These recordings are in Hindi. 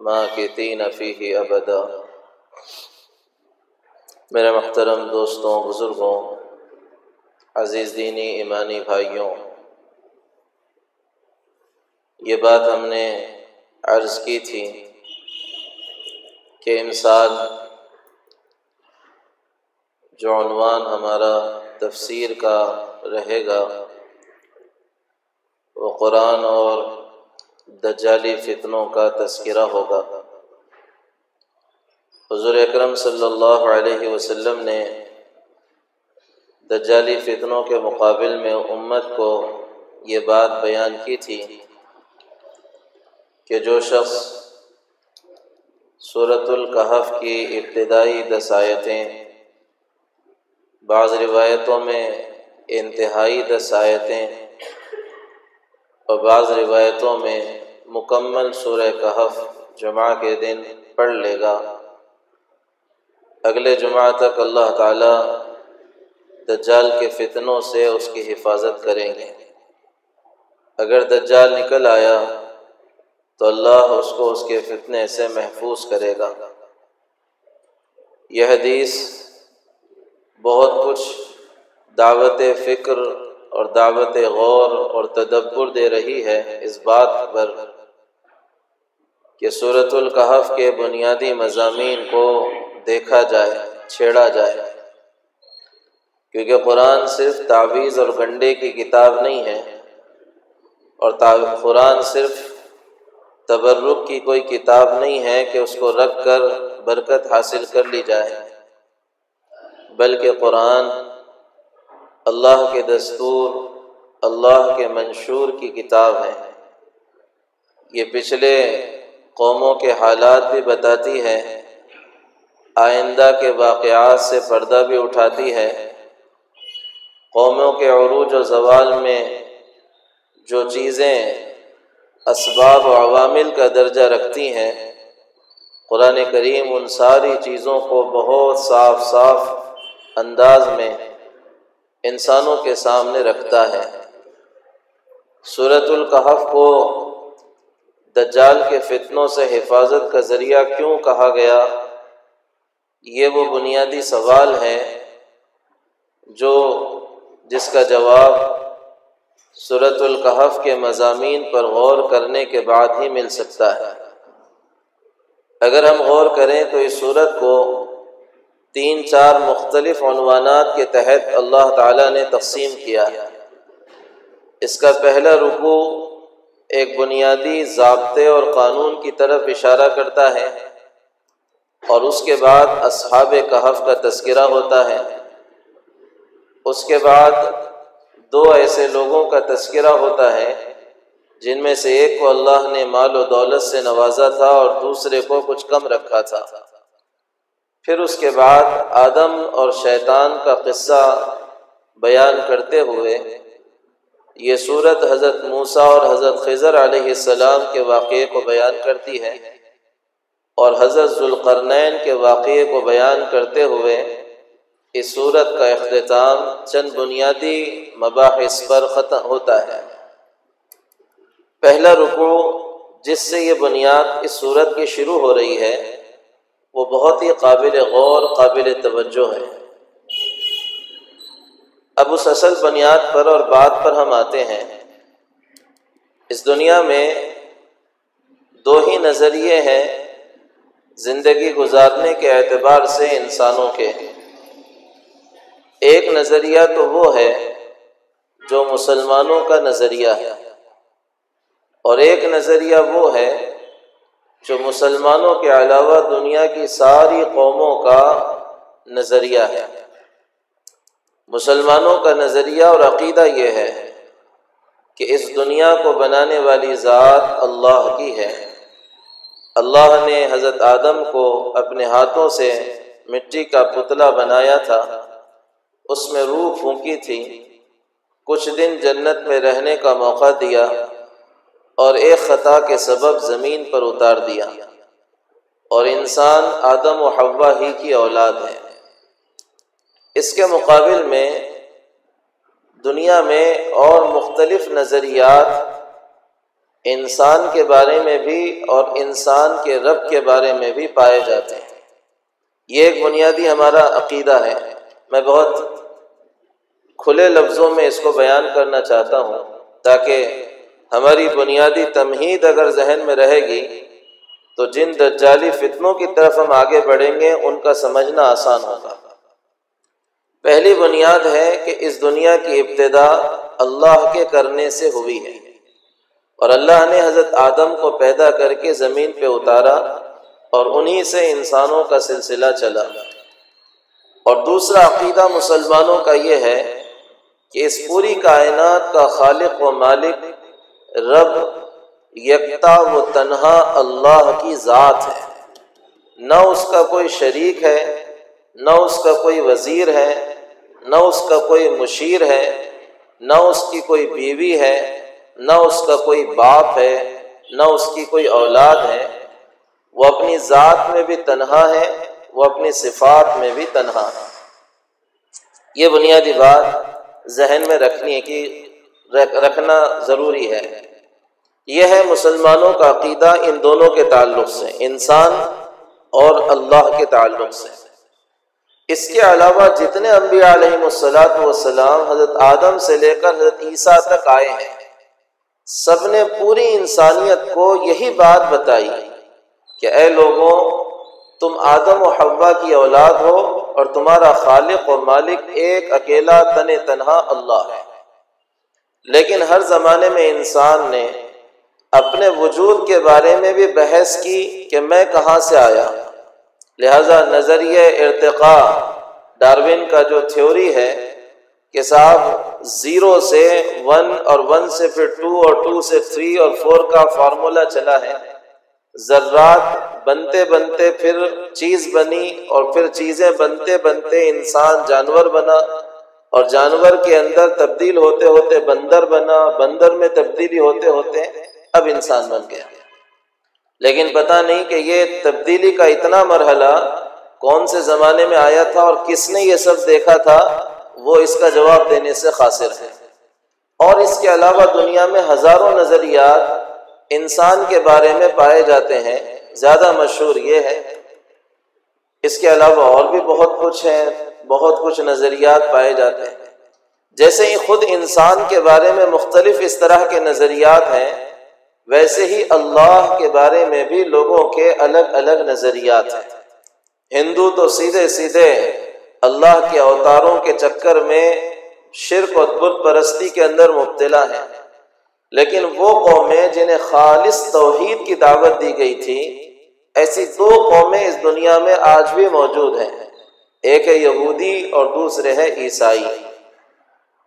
माकितीन फ़ी अबदा मेरे महतरम दोस्तों बुज़ुर्गों अज़ीज़ दीनी ईमानी भाइयों ये बात हमने अर्ज़ की थी कि इमसाल जो अनवान हमारा तफसीर का रहेगा। वो कुरान और दजाली फितनों का तस्करा होगा। हजूर अक्रम सल्लल्लाहु अलैहि ने दजाली फितनों के मुकाबिल में उम्मत को ये बात बयान की थी कि जो शख्स सूरतुल की इब्तदाई दसायतें बाज़ रिवायतों में इंतहाई दस आयतें और बाज़ रिवायतों में मुकम्मल सूर कहफ जुमा के दिन पढ़ लेगा। अगले जुमा तक अल्लाह ताला दज्जाल के फितनों से उसकी हिफाजत करेंगे। अगर दज्जाल निकल आया तो अल्लाह उसको उसके फितने से महफूज करेगा। यह हदीस बहुत कुछ दावत फ़िक्र और दावत गौर और तदब्बर दे रही है इस बात पर कि सूरतुल कहफ के बुनियादी मजामी को देखा जाए, छेड़ा जाए। क्योंकि कुरान सिर्फ़ तावीज़ और गंडे की किताब नहीं है और कुरान सिर्फ़ तबर्रुक की कोई किताब नहीं है कि उसको रख कर बरकत हासिल कर ली जाए। बल्कि कुरान अल्लाह के दस्तूर, अल्लाह के मंशूर की किताब है। ये पिछले कौमों के हालात भी बताती है, आइंदा के वाक़ात से पर्दा भी उठाती है। कौमों के अरूज व जवाल में जो चीज़ें इसबाब अवामिल का दर्जा रखती हैं, कुरान करीम उन सारी चीज़ों को बहुत साफ़ साफ़ अंदाज में इंसानों के सामने रखता है। सूरतुल कहफ को दज्जाल के फितनों से हिफाजत का ज़रिया क्यों कहा गया? ये वो बुनियादी सवाल है जो जिसका जवाब सूरतुल कहफ के मजामी पर गौर करने के बाद ही मिल सकता है। अगर हम गौर करें तो इस सूरत को तीन चार मुख्तलिफ़ अनवानात के तहत अल्लाह ताला ने तकसीम किया। है इसका पहला रुकू एक बुनियादी जबते और क़ानून की तरफ़ इशारा करता है और उसके बाद असहाब कहफ का तस्करा होता है। उसके बाद दो ऐसे लोगों का तस्करा होता है, जिनमें से एक को अल्लाह ने माल दौलत से नवाजा था और दूसरे को कुछ कम रखा था। फिर उसके बाद आदम और शैतान का किस्सा बयान करते हुए, ये सूरत हज़रत मूसा और हज़रत खज़र आसमाम के वाक़े को बयान करती है और हज़रत जुल्करनैन के वाक़े को बयान करते हुए इस सूरत का अख्ताम चंद बुनियादी मबास पर ख़त्म होता है। पहला रुकू जिससे ये बुनियाद इस सूरत की शुरू हो रही है वो बहुत ही काबिल गौर, काबिल तवज्जो है। अब उस असल बुनियाद पर और बात पर हम आते हैं। इस दुनिया में दो ही नज़रिए हैं ज़िंदगी गुजारने के एतबार से इंसानों के। एक नज़रिया तो वो है जो मुसलमानों का नज़रिया है और एक नज़रिया वो है जो मुसलमानों के अलावा दुनिया की सारी कौमों का नज़रिया है। मुसलमानों का नज़रिया और अकीदा ये है कि इस दुनिया को बनाने वाली ज़ात अल्लाह की है। अल्लाह ने हज़रत आदम को अपने हाथों से मिट्टी का पुतला बनाया था। उसमें रूह फूकी थी। कुछ दिन जन्नत में रहने का मौका दिया। और एक ख़ता के सबब ज़मीन पर उतार दिया। और इंसान आदम व हवा ही की औलाद है। इसके मुकाबिल में दुनिया में और मुख्तलिफ़ नज़रियात इंसान के बारे में भी और इंसान के रब के बारे में भी पाए जाते हैं। ये एक बुनियादी हमारा अकीदा है। मैं बहुत खुले लफ्ज़ों में इसको बयान करना चाहता हूँ ताकि हमारी बुनियादी तमहीद अगर जहन में रहेगी तो जिन दज्जाली फितनों की तरफ़ हम आगे बढ़ेंगे, उनका समझना आसान होगा। पहली बुनियाद है कि इस दुनिया की इब्तदा अल्लाह के करने से हुई है। और अल्लाह ने हज़रत आदम को पैदा करके ज़मीन पे उतारा और उन्हीं से इंसानों का सिलसिला चला। और दूसरा अकीदा मुसलमानों का ये है कि इस पूरी कायनात का खालिक व मालिक रब, यकता व तनहा अल्लाह की ज़ात है। न उसका कोई शरीक है, न उसका कोई वज़ीर है, न उसका कोई मुशीर है, न उसकी कोई बीवी है, न उसका कोई बाप है, न उसकी कोई औलाद है। वो अपनी ज़ात में भी तनहा है, वो अपनी सिफात में भी तनहा है। ये बुनियादी बात जहन में रखनी है कि रखना ज़रूरी है। यह है मुसलमानों का अकीदा इन दोनों के ताल्लुक से, इंसान और अल्लाह के ताल्लुक से। इसके अलावा जितने अम्बिया सलाम हज़रत आदम से लेकर हज़रत ईसा तक आए हैं सबने पूरी इंसानियत को यही बात बताई कि, ए लोगों, तुम आदम व हवा की औलाद हो और तुम्हारा खालिक और मालिक एक अकेला तन तनहा अल्लाह है। लेकिन हर ज़माने में इंसान ने अपने वजूद के बारे में भी बहस की कि मैं कहाँ से आया। लिहाजा नज़रिए इरतका डार्विन का जो थ्योरी है कि साहब ज़ीरो से वन और वन से फिर टू और टू से थ्री और फोर का फार्मूला चला है। ज़र्रात बनते बनते फिर चीज़ बनी और फिर चीज़ें बनते बनते इंसान जानवर बना। और जानवर के अंदर तब्दील होते होते बंदर बना, बंदर में तब्दीली होते होते अब इंसान बन गया। लेकिन पता नहीं कि ये तब्दीली का इतना मरहला कौन से ज़माने में आया था और किसने ये सब देखा था, वो इसका जवाब देने से खासिर है। और इसके अलावा दुनिया में हज़ारों नज़रियात इंसान के बारे में पाए जाते हैं। ज़्यादा मशहूर ये है। इसके अलावा और भी बहुत कुछ है। बहुत कुछ नज़रियात पाए जाते हैं। जैसे ही खुद इंसान के बारे में मुख्तलिफ़ इस तरह के नज़रियात हैं, वैसे ही अल्लाह के बारे में भी लोगों के अलग अलग नज़रियात हैं। हिंदू तो सीधे सीधे अल्लाह के अवतारों के चक्कर में शिरक और बुत परस्ती के अंदर मुबतला है। लेकिन वो कौमें जिन्हें खालिस तोहहीद की दावत दी गई थी, ऐसी दो कौमें इस दुनिया में आज भी मौजूद हैं। एक है यहूदी और दूसरे है ईसाई।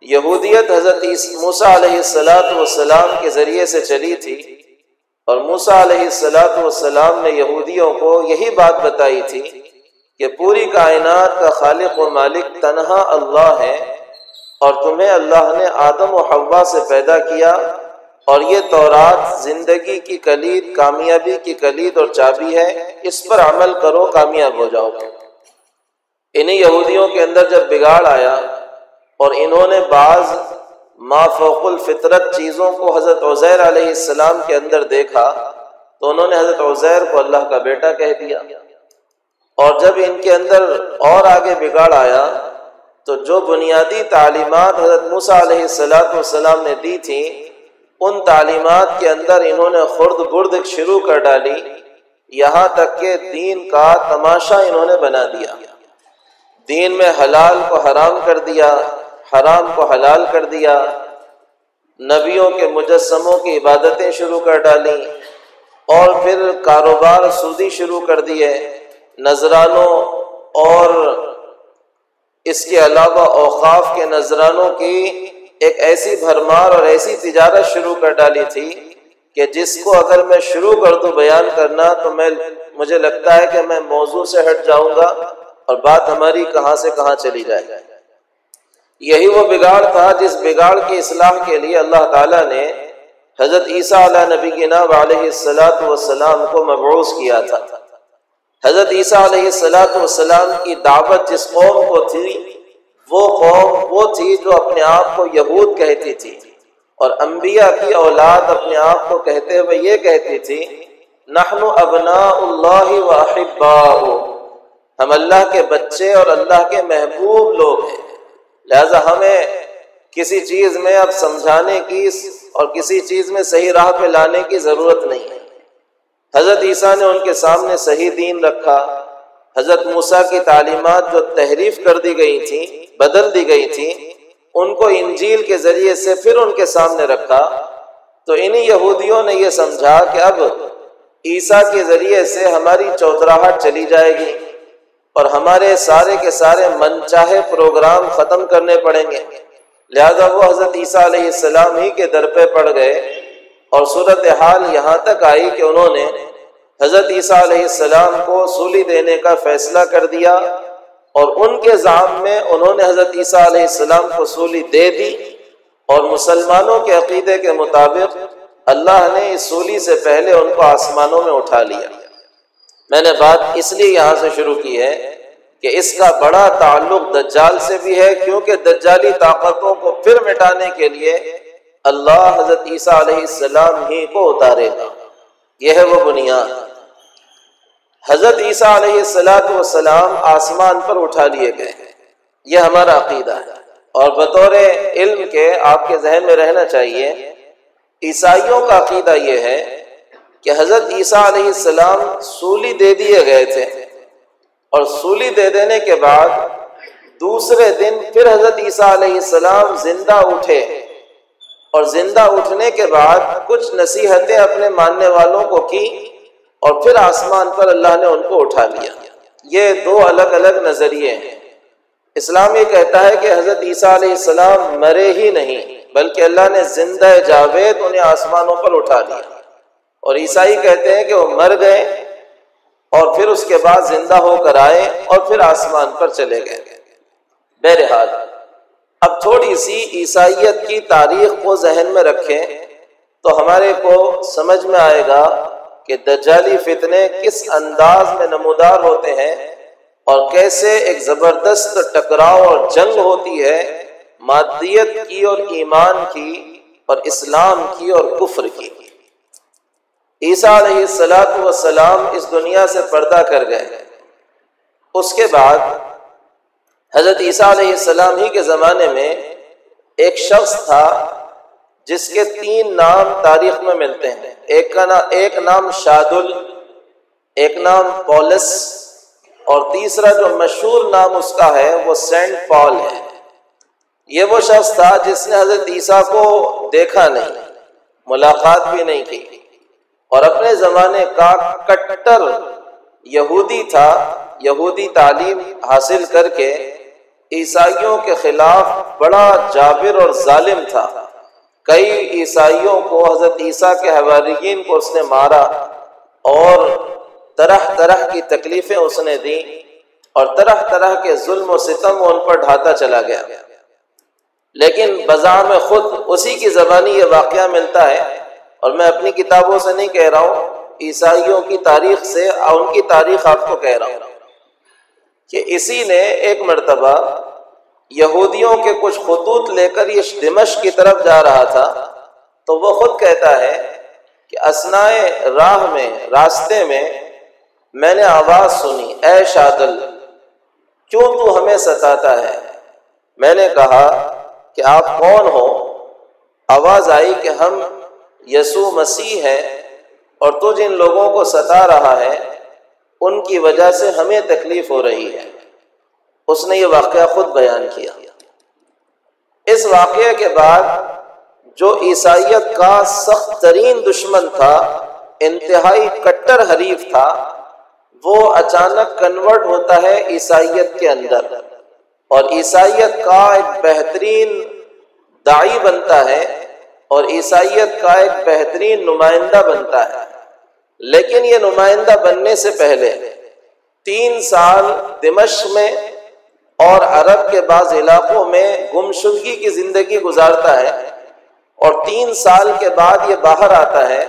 यहूदियत हज़रत मूसा सलाम के ज़रिए से चली थी और मूसा सलाम ने यहूदियों को यही बात बताई थी कि पूरी कायनात का खालिक और मालिक तनहा अल्लाह है और तुम्हें अल्लाह ने आदम और हवा से पैदा किया और ये तौरात ज़िंदगी की कलीद, कामयाबी की कलीद और चाबी है, इस पर अमल करो, कामयाब हो जाओगे। इन्हीं यहूदियों के अंदर जब बिगाड़ आया और इन्होंने बाज माफ़ुल फितरत चीज़ों को हज़रत उज़ैर अलैहिस्सलाम के अंदर देखा तो उन्होंने हज़रत उज़ैर को अल्लाह का बेटा कह दिया। और जब इनके अंदर और आगे बिगाड़ आया तो जो बुनियादी तालीमत हज़रत मूसा सलाम ने दी थी, उन तालीमत के अंदर इन्होंने खुर्द बुर्द शुरू कर डाली। यहाँ तक के दीन का तमाशा इन्होंने बना दिया। दीन में हलाल को हराम कर दिया, हराम को हलाल कर दिया। नबियों के मुजस्मों की इबादतें शुरू कर डाली और फिर कारोबार सूदी शुरू कर दिए। नजरानों और इसके अलावा औकाफ के नजरानों की एक ऐसी भरमार और ऐसी तिजारत शुरू कर डाली थी कि जिसको अगर मैं शुरू कर दूँ बयान करना तो मैं, मुझे लगता है कि मैं मौजू से हट जाऊँगा। और बात हमारी कहाँ से कहाँ चली जाए। यही वो बिगाड़ था जिस बिगाड़ की इसलाह के लिए अल्लाह ताला ने हज़रत ईसा अला नबी की नाब सलाम को मबूस किया था। हज़रत ईसा सलाम की दावत जिस कौम को थी, वो कौम वो थी जो अपने आप को यहूद कहती थी और अम्बिया की औलाद अपने आप को कहते हुए ये कहती थी, नहनु अबना हम अल्लाह के बच्चे और अल्लाह के महबूब लोग हैं। लिहाजा हमें किसी चीज़ में अब समझाने की और किसी चीज़ में सही राह पे लाने की ज़रूरत नहीं है। हज़रत ईसा ने उनके सामने सही दीन रखा। हज़रत मूसा की तालीमत जो तहरीफ कर दी गई थी, बदल दी गई थी, उनको इंजील के ज़रिए से फिर उनके सामने रखा। तो इन्हीं यहूदियों ने यह समझा कि अब ईसा के ज़रिए से हमारी चौधराहट चली जाएगी। और हमारे सारे के सारे मनचाहे प्रोग्राम खत्म करने पड़ेंगे। लिहाजा वो हज़रत ईसा ही के दर पे पड़ गए और सूरत हाल यहाँ तक आई कि उन्होंने हज़रत ईसा को सूली देने का फैसला कर दिया और उनके जाम में उन्होंने हज़रत ईसा को सूली दे दी और मुसलमानों के अकीदे के मुताबिक अल्लाह ने इस सूली से पहले उनको आसमानों में उठा लिया। मैंने बात इसलिए यहाँ से शुरू की है कि इसका बड़ा ताल्लुक दज्जाल से भी है, क्योंकि दज्जाली ताकतों को फिर मिटाने के लिए अल्लाह हज़रत ईसा सलाम ही को उतारेगा यह है वो बुनियाद। हज़रत ईसा सलाम आसमान पर उठा लिए गए। यह हमारा अकीदा है। और बतौर इल्म के आपके जहन में रहना चाहिए। ईसाइयों का अकीदा यह है कि हज़रत ईसा सलाम सूली दे दिए गए थे। और सूली दे देने के बाद दूसरे दिन फिर हज़रत ईसा सलाम ज़िंदा उठे। और ज़िंदा उठने के बाद कुछ नसीहतें अपने मानने वालों को की और फिर आसमान पर अल्लाह ने उनको उठा लिया। ये दो अलग अलग नज़रिए हैं। इस्लाम ये कहता है कि हज़रत ईसा सलाम मरे ही नहीं, बल्कि अल्लाह ने ज़िंदा जावेद उन्हें आसमानों पर उठा लिया और ईसाई कहते हैं कि वो मर गए और फिर उसके बाद ज़िंदा होकर आए और फिर आसमान पर चले गए। बहरहाल, अब थोड़ी सी ईसाइत की तारीख को जहन में रखें तो हमारे को समझ में आएगा कि दजाली फितने किस अंदाज में नमोदार होते हैं और कैसे एक ज़बरदस्त टकराव और जंग होती है मादियत की और ईमान की और इस्लाम की और कुफ्र की। ईसा सलाम इस दुनिया से पर्दा कर गए। उसके बाद हज़रत ईसा सलाम ही के ज़माने में एक शख्स था जिसके तीन नाम तारीख में मिलते हैं। एक का ना, एक नाम शादुल, एक नाम पॉलिस और तीसरा जो मशहूर नाम उसका है वो सेंट पॉल है। ये वो शख्स था जिसने हज़रत ईसा को देखा नहीं, मुलाकात भी नहीं की। और अपने ज़माने का कट्टर यहूदी था। यहूदी तालीम हासिल करके ईसाइयों के खिलाफ बड़ा जाबिर और जालिम था। कई ईसाइयों को हज़रत ईसा के हवारीन को उसने मारा और तरह तरह की तकलीफें उसने दी और तरह तरह के जुल्म सितम उन पर ढाता चला गया। लेकिन बाज़ार में खुद उसी की जबानी ये वाक़ मिलता है और मैं अपनी किताबों से नहीं कह रहा हूँ, ईसाइयों की तारीख से उनकी तारीख आपको कह रहा हूँ। कि इसी ने एक मरतबा यहूदियों के कुछ खतूत लेकर ये दिमश की तरफ़ जा रहा था तो वो खुद कहता है कि असनाए राह में, रास्ते में मैंने आवाज़ सुनी ए शादल, क्यों तू हमें सताता है? मैंने कहा कि आप कौन हो? आवाज़ आई कि हम यसु मसीह है और तू जिन लोगों को सता रहा है, उनकी वजह से हमें तकलीफ़ हो रही है। उसने ये वाक़ खुद बयान किया। इस वाक़े के बाद जो ईसाइत का सख्त तरीन दुश्मन था, इंतहाई कट्टर हरीफ था, वो अचानक कन्वर्ट होता है ईसाइत के अंदर और ईसाइत का एक बेहतरीन दाई बनता है और ईसाइत का एक बेहतरीन नुमाइंदा बनता है। लेकिन ये नुमाइंदा बनने से पहले तीन साल दिमश में और अरब के बाद इलाकों में गुमशुदगी की ज़िंदगी गुजारता है और तीन साल के बाद ये बाहर आता है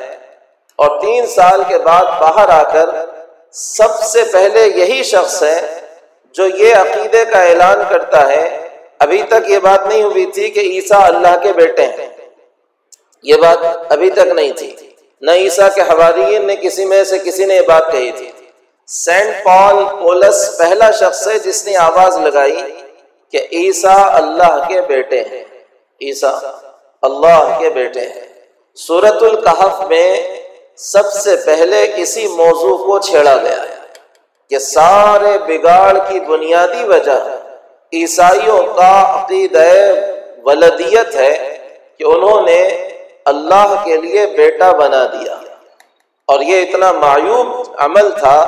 और तीन साल के बाद बाहर आकर सबसे पहले यही शख्स है जो ये अकीदे का ऐलान करता है। अभी तक ये बात नहीं हुई थी कि ईसा अल्लाह के बेटे हैं। ये बात अभी तक नहीं थी। न ईसा के हवारियन ने किसी में से किसी ने ये बात कही थी। सेंट पॉल पोलस पहला शख्स है जिसने आवाज़ लगाई कि ईसा अल्लाह के बेटे हैं। ईसा अल्लाह के बेटे हैं। सूरतुल कहफ में सबसे पहले इसी मौजू को छेड़ा गया है कि सारे बिगाड़ की बुनियादी वजह ईसाइयों का अकीद वलदियत है कि उन्होंने अल्लाह के लिए बेटा बना दिया। और ये इतना मायूब अमल था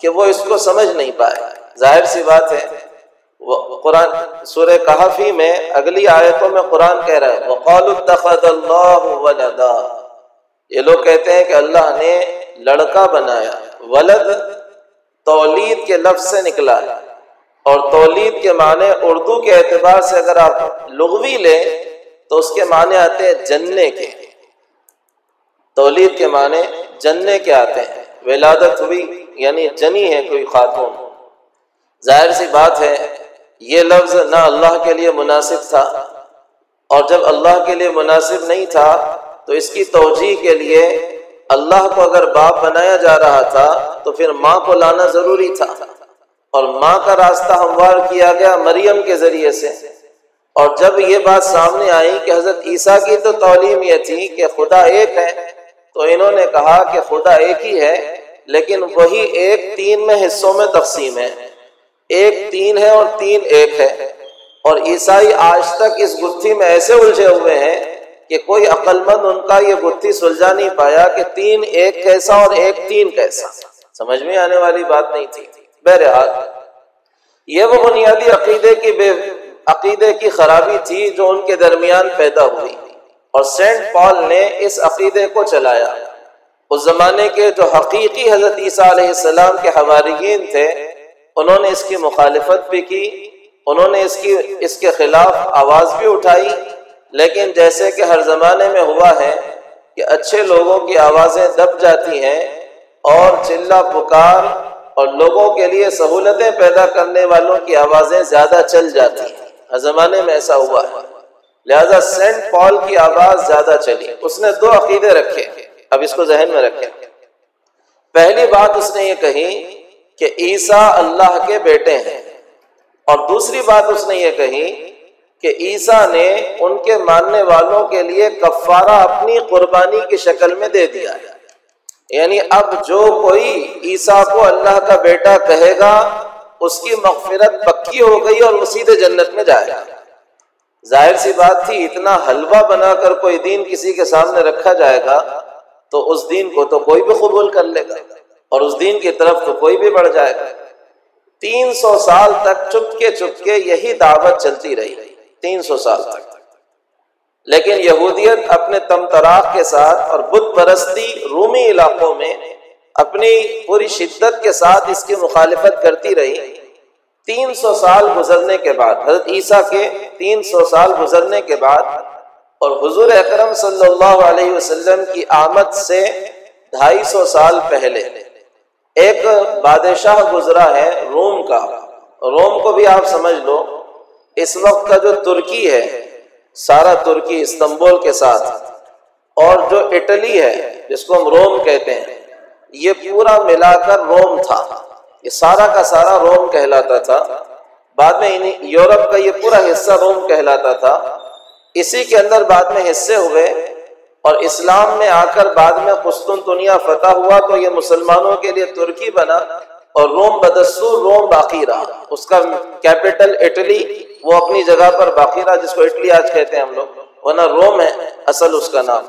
कि वो इसको समझ नहीं पाए। ज़ाहिर सी बात है कुरान सूर्य कहफी में अगली आयतों में कुरान कह रहा है वलदा। ये लोग कहते हैं कि अल्लाह ने लड़का बनाया, वलद तौलीद के लफ्ज से निकला है। और तौलीद के माने उर्दू के एतबार से अगर आप लुगवी लें तो उसके माने आते हैं जन्ने के। तौलीद के माने जन्ने के आते हैं। विलादत हुई, यानी जनी है कोई खातून। ज़ाहिर सी बात है, ये लफ्ज ना अल्लाह के लिए मुनासिब था, और जब अल्लाह के लिए मुनासिब नहीं था तो इसकी तोजी के लिए अल्लाह को अगर बाप बनाया जा रहा था तो फिर माँ को लाना ज़रूरी था। और माँ का रास्ता हमवार किया गया मरियम के ज़रिए से। और जब ये बात सामने आई कि हज़रत ईसा की तो तलीम यह थी कि खुदा एक है तो इन्होंने कहा कि खुदा एक ही है, लेकिन वही एक तीन में हिस्सों में तकसीम है। एक तीन है और तीन एक है। और ईसाई आज तक इस गुत्थी में ऐसे उलझे हुए हैं कि कोई अक्लमंद उनका ये गुत्थी सुलझा नहीं पाया कि तीन एक कैसा और एक तीन कैसा। समझ में आने वाली बात नहीं थी। बहरहाल, ये वो बुनियादी अकीदे की अकीदे की खराबी थी जो उनके दरमियान पैदा हुई। और सेंट पॉल ने इस अकीदे को चलाया। उस जमाने के जो हकीकी हज़रत ईसा के हवारीन थे, उन्होंने इसकी मुखालफत भी की, उन्होंने इसकी, इसके खिलाफ आवाज़ भी उठाई। लेकिन जैसे कि हर जमाने में हुआ है कि अच्छे लोगों की आवाज़ें दब जाती हैं और चिल्ला, पुकार और लोगों के लिए सहूलतें पैदा करने वालों की आवाज़ें ज़्यादा चल जाती हैं। हर जमाने में ऐसा हुआ है। लिहाजा सेंट पॉल की आवाज़ ज़्यादा चली। उसने दो अकीदे रखे। अब इसको जहन में रखें। पहली बात उसने ये कही कि ईसा अल्लाह के बेटे हैं। और दूसरी बात उसने ये कही कि ईसा ने उनके मानने वालों के लिए कफारा अपनी कुर्बानी की शक्ल में दे दिया यानी अब जो कोई ईसा को अल्लाह का बेटा कहेगा, उसकी मगफिरत पक्की हो गई और सीधे जन्नत में जाएगा। ज़ाहिर सी बात थी, इतना हलवा बनाकर कोई दीन किसी के सामने रखा जाएगा तो उस दीन को तो कोई भी कबूल कर लेगा, और उस दीन की तरफ़ तो कोई भी बढ़ जाएगा। तीन सौ साल तक चुपके चुपके यही दावत चलती रही, तीन सौ साल तक। लेकिन यहूदियत अपने तमतराक के साथ और बुद्ध परस्ती रूमी इलाकों में अपनी पूरी शिद्दत के साथ इसकी मुखालिफत करती रही। तीन सौ साल गुजरने के बाद, हज़रत ईसा के तीन सौ साल गुजरने के बाद और हुजूर अकरम सल्लल्लाहु अलैहि वसल्लम की आमद से ढाई सौ साल पहले, एक बादशाह गुजरा है रोम का। रोम को भी आप समझ लो, इस वक्त का जो तुर्की है, सारा तुर्की इस्तंबुल के साथ, और जो इटली है, जिसको हम रोम कहते हैं, ये पूरा मिलाकर रोम था। ये सारा का सारा रोम कहलाता था। बाद में यूरोप का ये पूरा हिस्सा रोम कहलाता था। इसी के अंदर बाद में हिस्से हुए और इस्लाम में आकर बाद में कुस्तुन दुनिया फतह हुआ तो ये मुसलमानों के लिए तुर्की बना और रोम बदस्तूर रोम बाकी रहा। उसका कैपिटल इटली, वो अपनी जगह पर बाकी रहा, जिसको इटली आज कहते हैं हम लोग, वरना रोम है, असल उसका नाम।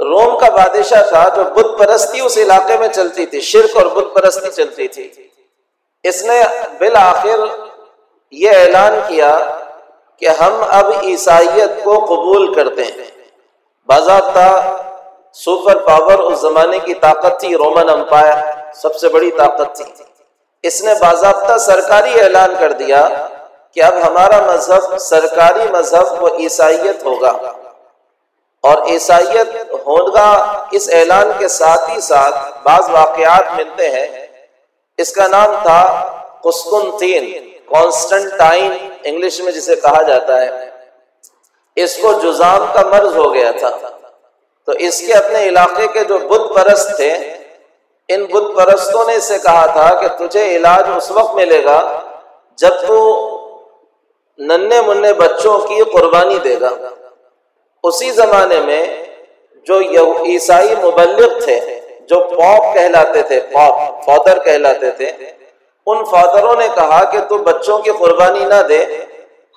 रोम का बादशाह था जो बुद्ध परस्ती उस इलाके में चलती थी, शिरक और बुद्ध परस्ती चलती थी। इसने बिल आखिर ये ऐलान किया कि हम अब ईसाइत को कबूल करते हैं। बाजाबता सुपर पावर उस जमाने की ताकत थी, रोमन अम्पायर सबसे बड़ी ताकत थी। इसने बाजाबता सरकारी ऐलान कर दिया कि अब हमारा मज़हब सरकारी मज़हब वो ईसाइत होगा। और ईसाइत होगा इस ऐलान के साथ ही साथ बाज वाकयात मिलते हैं। इसका नाम था कुस्तुनतीन कॉन्स्टेंटाइन इंग्लिश में जिसे कहा जाता है। इसको जुजाम का मर्ज हो गया था। तो इसके अपने इलाके के जो बुद्ध परस्त थे, इन बुद्ध परस्तों ने इसे कहा था कि तुझे इलाज उस वक्त मिलेगा जब तू नन्हे मुन्ने बच्चों की कुर्बानी देगा। उसी जमाने में जो ईसाई मुबलिक थे, जो पॉप कहलाते थे, पॉप, फादर कहलाते थे, उन फादरों ने कहा कि तू बच्चों की कुर्बानी ना दे,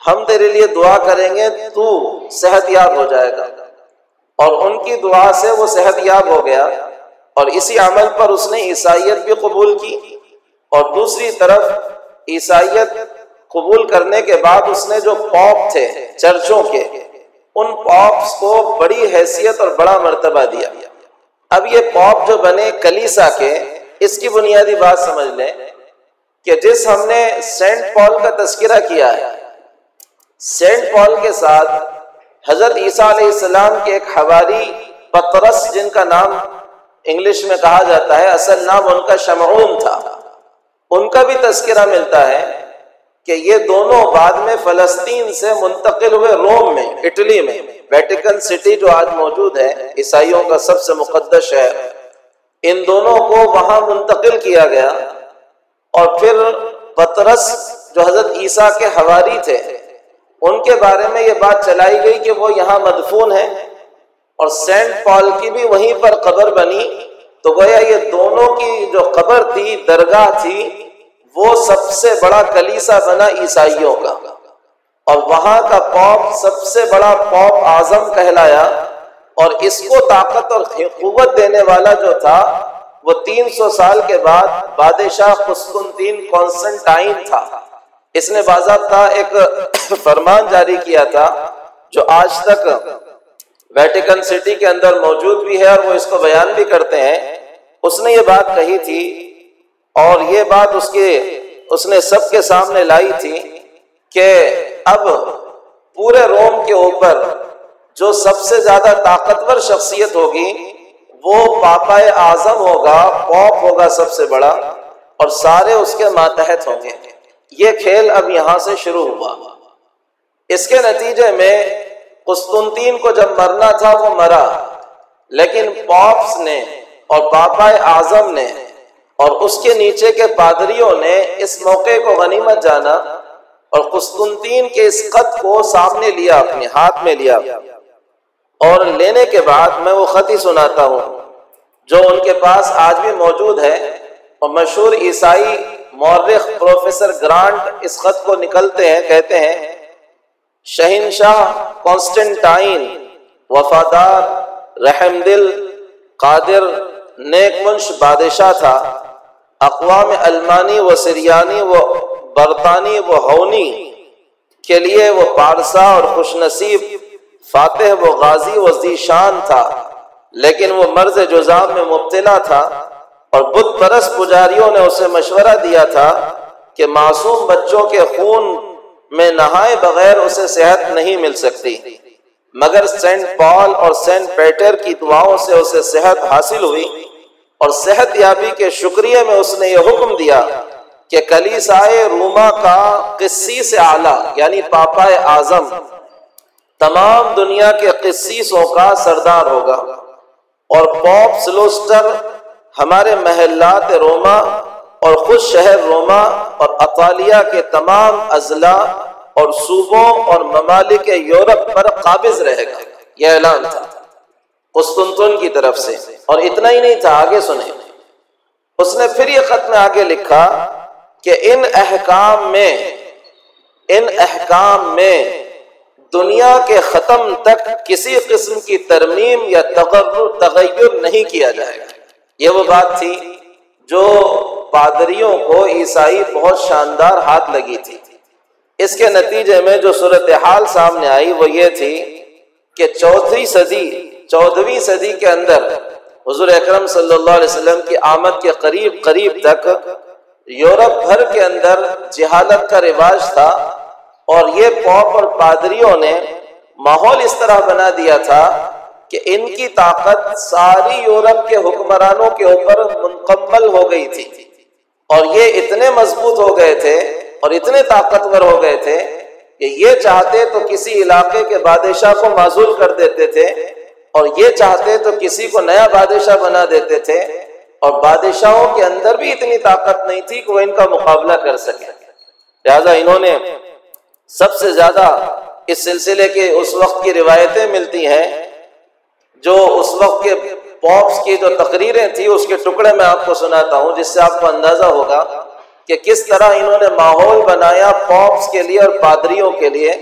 हम तेरे लिए दुआ करेंगे, तू सेहतयाब हो जाएगा। और उनकी दुआ से वो सेहतयाब हो गया, और इसी अमल पर उसने ईसाइत भी कबूल की। और दूसरी तरफ़ ईसाइत कबूल करने के बाद उसने जो पॉप थे, चर्चों के उन पॉप्स को बड़ी हैसियत और बड़ा मर्तबा दिया। अब ये पॉप जो बने कलीसा के, इसकी बुनियादी बात समझ लें कि जिस हमने सेंट पॉल का तस्करा किया है, सेंट पॉल के साथ हज़रत ईसा के एक हवारी पतरस जिनका नाम इंग्लिश में कहा जाता है, असल नाम उनका शमून था। उनका भी तस्करा मिलता है कि ये दोनों बाद में फलस्तीन से मुंतकिल हुए रोम में, इटली में वेटिकन सिटी जो आज मौजूद है, ईसाइयों का सबसे मुकदस शहर, इन दोनों को वहाँ मुंतकिल किया गया। और फिर पतरस जो हज़रत ईसा के हवारी थे, उनके बारे में ये बात चलाई गई कि वो यहाँ मदफून है और सेंट पॉल की भी वहीं पर कब्र बनी। तो गोया ये दोनों की जो कब्र थी, दरगाह थी वो सबसे बड़ा कलीसा बना ईसाइयों का। और वहाँ का पॉप सबसे बड़ा पॉप आज़म कहलाया और इसको ताकत और कुत देने वाला जो था, वो 300 साल के बाद बादशाह कुस्तुनतीन कॉन्स्टेंटाइन था। इसने बाजाबता एक फरमान जारी किया था, जो आज तक वेटिकन सिटी के अंदर मौजूद भी है और वो इसको बयान भी करते हैं। उसने ये बात कही थी और ये बात उसके, उसने सबके सामने लाई थी कि अब पूरे रोम के ऊपर जो सबसे ज़्यादा ताकतवर शख्सियत होगी, वो पापा आज़म होगा, पॉप होगा सबसे बड़ा, और सारे उसके मातहत होंगे। ये खेल अब यहाँ से शुरू हुआ। इसके नतीजे में कुस्तुनतीन को जब मरना था, वो मरा, लेकिन पॉप्स ने और पापा आज़म ने और उसके नीचे के पादरियों ने इस मौके को गनीमत जाना और कुस्तुनतीन के इस खत को सामने लिया, अपने हाथ में लिया। और लेने के बाद मैं वो खत ही सुनाता हूँ, जो उनके पास आज भी मौजूद है। और मशहूर ईसाई मौरख प्रोफेसर ग्रांट इस खत को निकलते हैं, कहते हैं, शहनशाह कॉन्स्टेंटाइन, वफादार, रहमदिल, कादिर नेकमंश बादशाह था। अकवाम अलमानी व सिरियानी व बरतानी व हौनी के लिए वो पारसा और खुशनसीब फातेह व गाजी व जीशान था, लेकिन वो मर्ज जुजाम में मुबतला था और बुद्ध परस पुजारियों ने उसे मशवरा दिया था कि मासूम बच्चों के खून में नहाए बगैर उसे सेहत नहीं मिल सकती। मगर सेंट पॉल और सेंट पेटर की दुआओं से उसे सेहत हासिल हुई। और सेहत याबी के शुक्रिया में उसने ये हुक्म दिया कि कलीसाए रूमा का किस्सी से आला, यानी पापा आज़म, तमाम दुनिया के किस्सीसों का सरदार होगा। और पॉप स्लोस्टर हमारे महल्लात रोमा और खुद शहर रोमा और अतालिया के तमाम अजला और सूबों और ममालिक यूरोप पर काबिज रहेगा। यह ऐलान था। कुस्तुनतुन की तरफ़ से। और इतना ही नहीं था, आगे सुने। उसने फिर ये खत में आगे लिखा कि इन अहकाम में, इन अहकाम में दुनिया के ख़त्म तक किसी किस्म की तरमीम या तगैर नहीं किया जाएगा। ये वो बात थी जो पादरियों को ईसाई बहुत शानदार हाथ लगी थी। इसके नतीजे में जो सूरत हाल सामने आई वो ये थी कि चौथी सदी चौदहवीं सदी के अंदर हजूर अक्रम सल्लाम की आमद के करीब करीब तक यूरोप भर के अंदर जहालत का रिवाज था और ये पॉप और पादरियों ने माहौल इस तरह बना दिया था कि इनकी ताकत सारी यूरोप के हुक्मरानों के ऊपर मुकम्मल हो गई थी। और ये इतने मज़बूत हो गए थे और इतने ताकतवर हो गए थे कि ये चाहते तो किसी इलाके के बादशाह को माजूल कर देते थे और ये चाहते तो किसी को नया बादशाह बना देते थे, और बादशाहों के अंदर भी इतनी ताकत नहीं थी कि वो इनका मुकाबला कर सके। लिहाजा इन्होंने सबसे ज़्यादा इस सिलसिले के उस वक्त की रिवायतें मिलती हैं, जो उस वक्त के पॉप्स की जो तकरीरें थी, उसके टुकड़े में आपको सुनाता हूँ, जिससे आपको अंदाज़ा होगा कि किस तरह इन्होंने माहौल बनाया पॉप्स के लिए और पादरियों के लिए,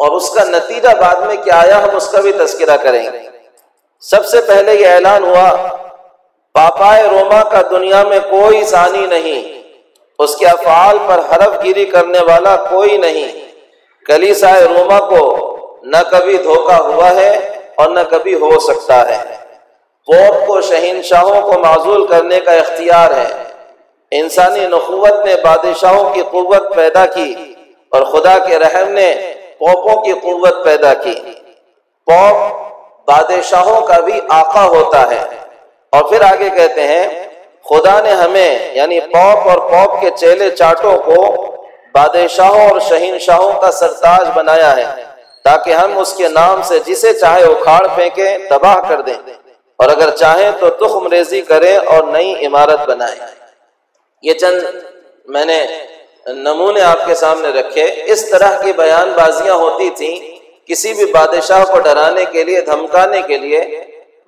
और उसका नतीजा बाद में क्या आया, हम उसका भी तस्करा करेंगे। सबसे पहले यह ऐलान हुआ, पापाए रोमा का दुनिया में कोई सानी नहीं। उसके अफाल पर हरफ गिरी करने वाला कोई नहीं। कलीसाए रोमा को न कभी धोखा हुआ है और न कभी हो सकता है। पोप को, शहनशाहों को माजूल करने का इख्तियार है। इंसानी नखुवत ने बादशाहों की कुत पैदा की और खुदा के रहम ने पोपों की कुत पैदा की। पोप बादशाहों का भी आका होता है। और फिर आगे कहते हैं, खुदा ने हमें, यानी पॉप और पॉप के चेले चाटों को बादशाहों और शहीनशाहों का सरताज बनाया है, ताकि हम उसके नाम से जिसे चाहे उखाड़ फेंके, तबाह कर दें। और अगर चाहें तो तुखम रेजी करें और नई इमारत बनाएँ। ये चंद मैंने नमूने आपके सामने रखे। इस तरह की बयानबाजियाँ होती थी किसी भी बादशाह को डराने के लिए, धमकाने के लिए,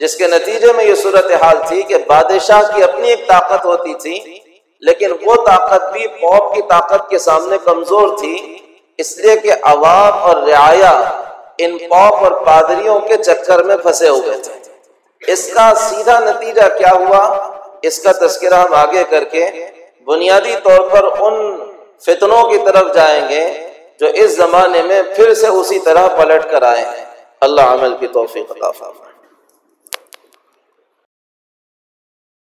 जिसके नतीजे में ये सूरत हाल थी कि बादशाह की अपनी एक ताकत होती थी, लेकिन वो ताकत भी पौप की ताकत के सामने कमज़ोर थी, इसलिए कि अवाम और रियाया इन पौप और पादरियों के चक्कर में फंसे हुए थे। इसका सीधा नतीजा क्या हुआ? इसका तस्करा हम आगे करके बुनियादी तौर पर उन फितनों की तरफ़ जाएँगे जो इस जमाने में फिर से उसी तरह पलट कर आए हैं। अल्लाह अमल की तोफ़ी